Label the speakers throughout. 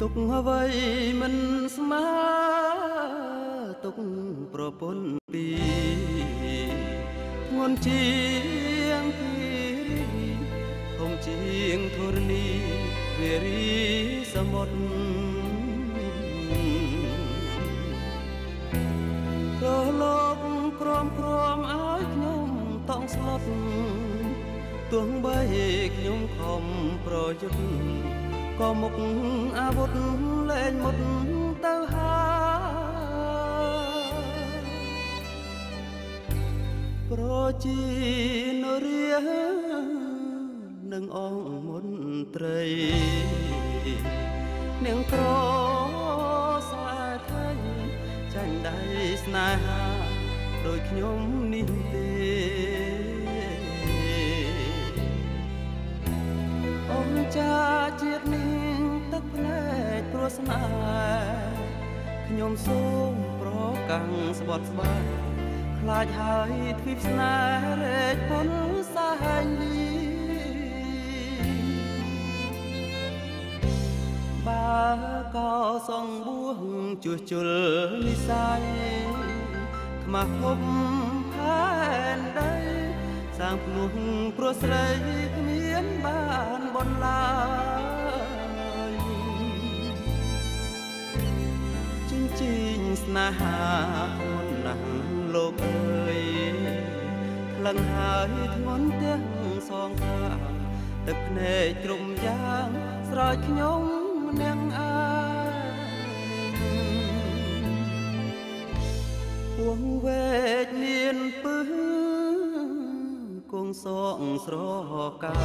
Speaker 1: ទុកអ្វីមិនស្មើទុកប្រពន្ធពីងន់ជាងពីធំជាងធរណីវេរីសមុទ្ររលោកក្រមក្រមឲ្យខ្ញុំតង់ស្លុតទោះបីខ្ញុំខំប្រយុទ្ធ ក៏មុខអាវុធលែងមុតទៅហើយប្រជានរានឹងអង្គមន្ត្រីនាងក្រសាថៃចាញ់ដៃស្នេហាដោយខ្ញុំនេះទេ កព្រោះស្នេហ៍ខ្ញុំសូមប្រកាំងស្បត់ស្បាយខ្លាចហើយទ្វីបស្នេហ៍រែកពុនសាហាញលីបើក៏សងបួងជួសជុលនិស័យខ្មាស់ភពផែនដីសាងភ្នោះព្រោះស្រីគ្មានបានបនឡើ ងស្នេហាអូនណាស់លោកអើយក្លឹងហើយធ្ងន់ទាំងសងខាងទឹកភ្នែកជ្រុំយ៉ាងស្រោចខ្ញុំម្នាក់អើយួងវែកមានពឹសគង់សងស្រកា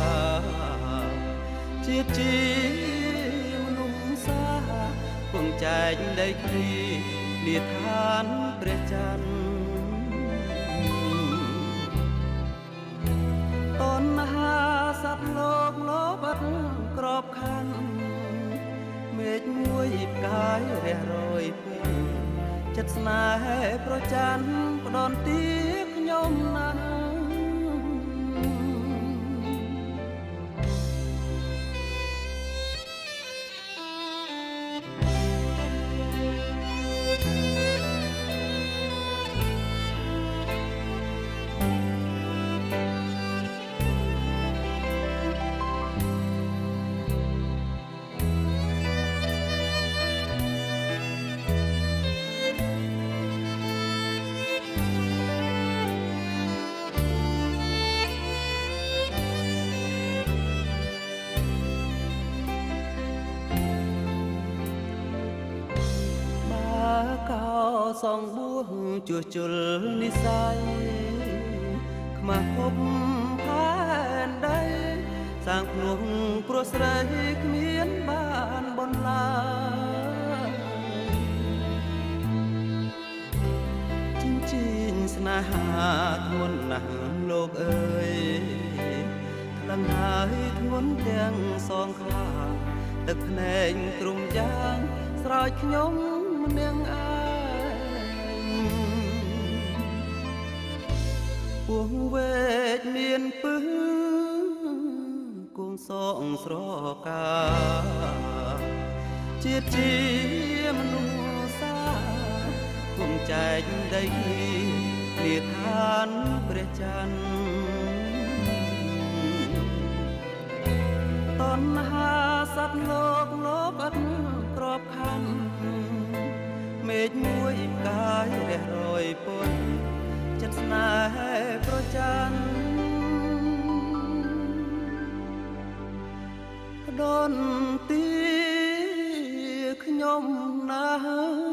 Speaker 1: ជាតិជាមនុស្សសាគង់ចែកដីគ្រី លាឋានព្រះច័ន្ទតនហាសត្វលោកលោបិតក្របខ័ណ្ឌមេឃមួយផ្កាយរះរយពេញចិត្តស្នេហ៍ប្រច័នផ្ដន់ទាខ្ញុំណាស់ សងបួងជួសជុលនិស័យខ្មាស់ភពផែនដីសាងភ្នោះព្រោះស្រីគ្មានបានបនឡើយចិញ្ចៀនស្នេហាធ្ងន់ណាស់លោកអើយថ្លឹងហើយធ្ងន់ទាំងសងខ្លាងទឹកភ្នែកទ្រុំយ៉ាងស្រោចខ្ញុំម្នាក់អើ ពួងវែកមានពឹសគង់សងស្រកា ជាតិជាមនុស្សសាគង់ចែកដីលាឋានព្រះច័ន្ទតណ្ហាសត្វលោកលោបឥតក្របខ័ណ្ឌមេឃមួយផ្កាយរះរយពុនចិត្ត ស្នេហ៍ប្រច័នផ្ដន់ទីខ្ញុំណាស់